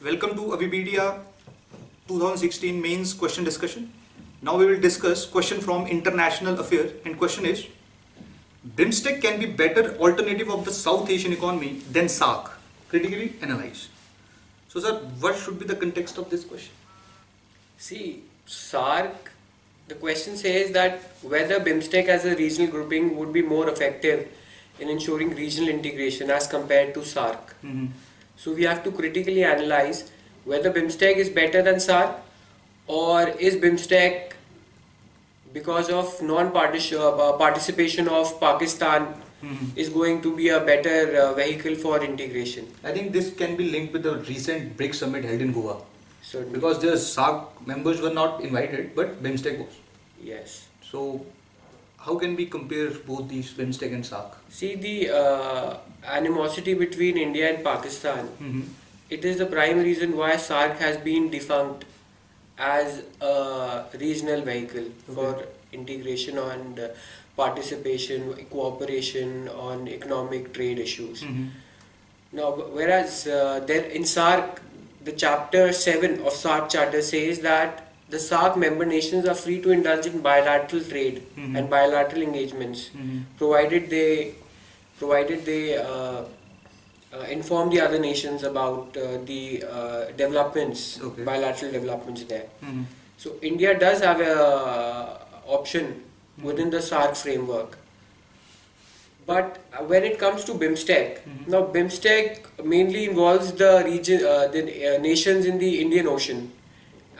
Welcome to Abhipedia 2016 mains question discussion. Now we will discuss question from international affairs and question is BIMSTEC can be better alternative of the South Asian economy than SAARC. Critically analyze. So sir, what should be the context of this question? See, SAARC, the question says that whether BIMSTEC as a regional grouping would be more effective in ensuring regional integration as compared to SAARC. Mm-hmm. So we have to critically analyze whether BIMSTEC is better than SAARC or is BIMSTEC because of non-participation of Pakistan Mhm. is going to be a better uh, vehicle for integration. I think this can be linked with the recent BRICS summit held in Goa Certainly. because the SAARC members were not invited but BIMSTEC was. yes. So how can we compare both these BIMSTEC and SAARC? See the uh, animosity between India and Pakistan. Mm-hmm. It is the prime reason why SAARC has been defunct as a regional vehicle for integration and uh, participation, cooperation on economic trade issues. Mm-hmm. Now, whereas uh, there in SAARC, the chapter 7 of SAARC charter says that the SAARC member nations are free to indulge in bilateral trade Mhm. and bilateral engagements Mm-hmm. provided they provided they uh, uh, inform the other nations about uh, the uh, developments Okay. bilateral developments there Mm-hmm. so india does have a uh, option within the SAARC framework but when it comes to BIMSTEC Mhm. now BIMSTEC mainly involves the region uh, the uh, nations in the Indian Ocean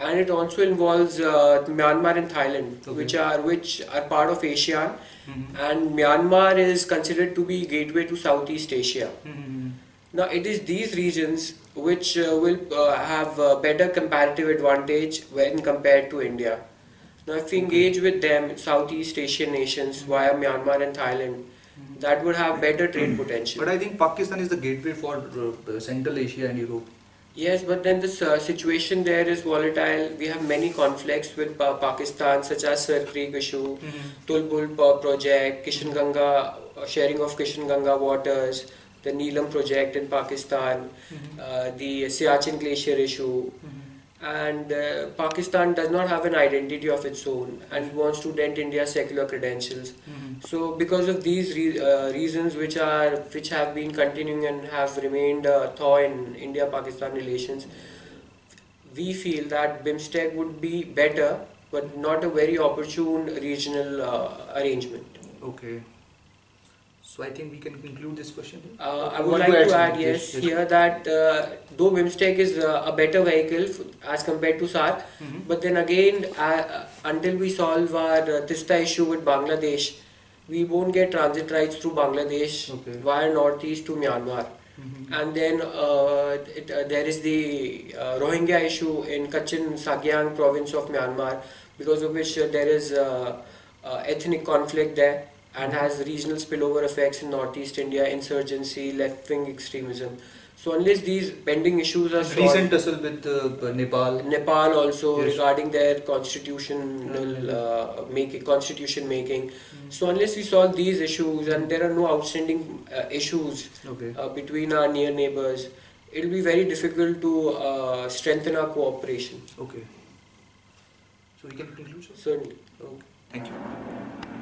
and it also involves uh, Myanmar and Thailand Okay. which are which are part of ASEAN Mm-hmm. and Myanmar is considered to be gateway to Southeast Asia. Mm-hmm. Now it is these regions which uh, will uh, have a better comparative advantage when compared to India. Now if we engage with them, Southeast Asian nations via Myanmar and Thailand, that would have better trade potential. But I think Pakistan is the gateway for uh, Central Asia and Europe. Yes, but then the uh, situation there is volatile. We have many conflicts with Pa- Pakistan, such as Sir Creek issue, Tulbul uh, project, Kishan Ganga, uh, sharing of Kishan Ganga waters, the Neelam project in Pakistan, uh, the Siachen glacier issue, and uh, Pakistan does not have an identity of its own and wants to dent India's secular credentials. So, because of these re- uh, reasons, which are which have been continuing and have remained a thaw in India-Pakistan relations, we feel that BIMSTEC would be better, but not a very opportune regional uh, arrangement. Okay. So I think we can conclude this question. Uh, I would want like to something? add, yes, yes. here that uh, though BIMSTEC is uh, a better vehicle f- as compared to SAARC, Mhm. but then again, uh, uh, until we solve our uh, Tista issue with Bangladesh, we won't get transit rights through Bangladesh Okay. via northeast to Myanmar. Mhm. And then uh, it, uh, there is the uh, Rohingya issue in Kachin Sagaing province of Myanmar, because of which uh, there is uh, uh, ethnic conflict there and has regional spillover effects in northeast India, insurgency, left wing extremism. So, unless these pending issues are solved, Recent tussle with uh, Nepal. Nepal also Yes. regarding their constitutional Mhm. uh, making, constitution making. So unless we solve these issues and there are no outstanding uh, issues Okay. uh, between our near neighbors, it will be very difficult to uh, strengthen our cooperation. Okay. So we can conclude. sir? Certainly. Okay. Thank you.